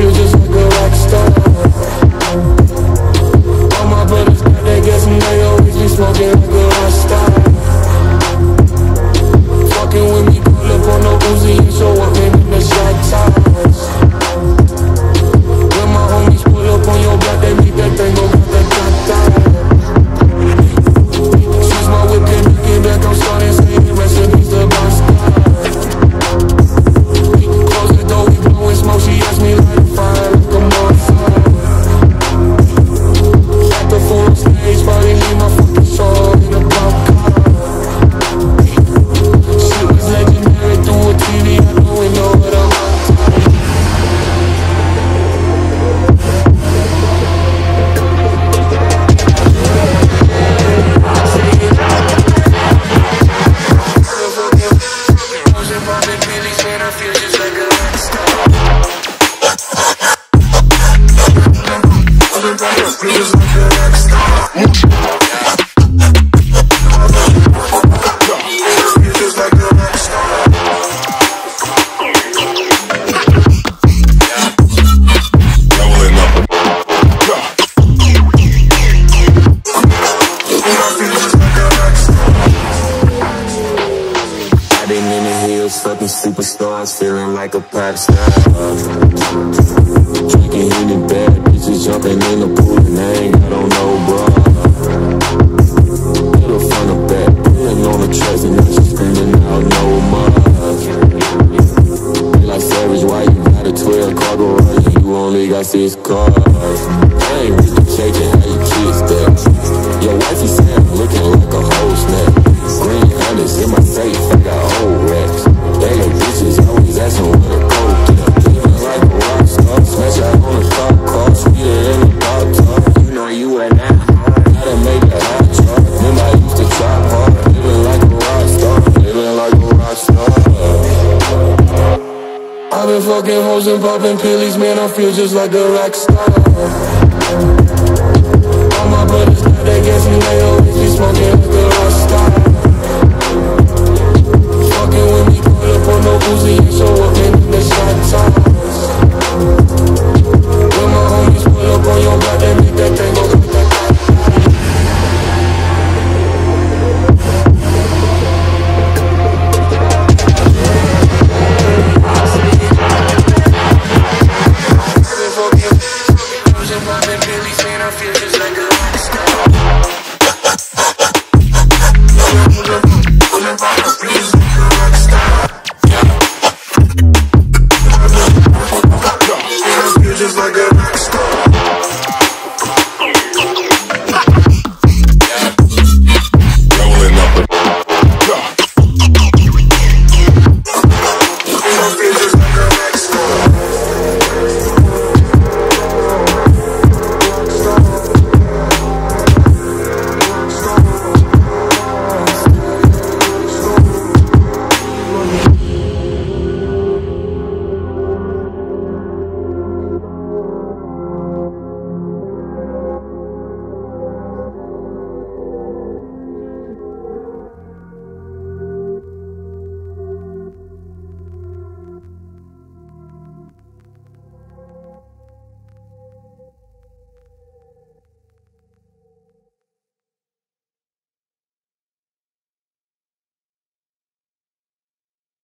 feel just I feel just like a rock star. I feel just like a rock star. Superstars, feeling like a pop star. Drinking Henny bad bitches, jumping in the pool, and I ain't got on no bra. Hit her front or back, pulling on the tracks, and now she screaming out no more. Feel like Savage, why you got a 12 car garage, you only got six cars? I ain't with the changing fucking hoes and popping pillies, man, I feel just like a rock star. All my brothers that gas and they always be smoking